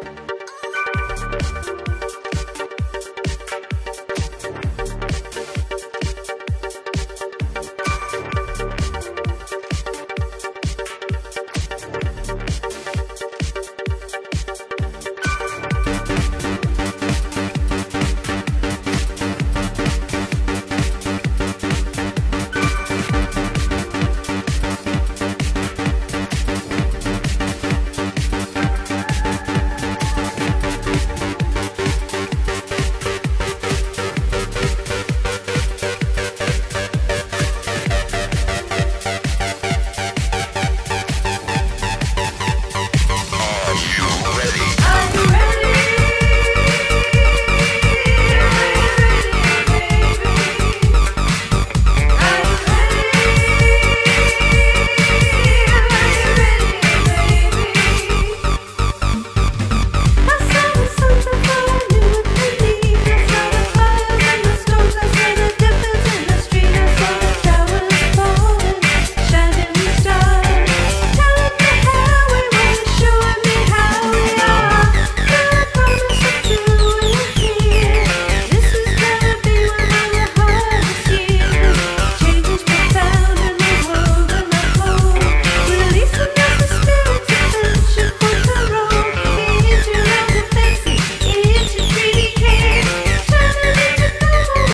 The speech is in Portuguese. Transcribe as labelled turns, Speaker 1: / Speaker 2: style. Speaker 1: Música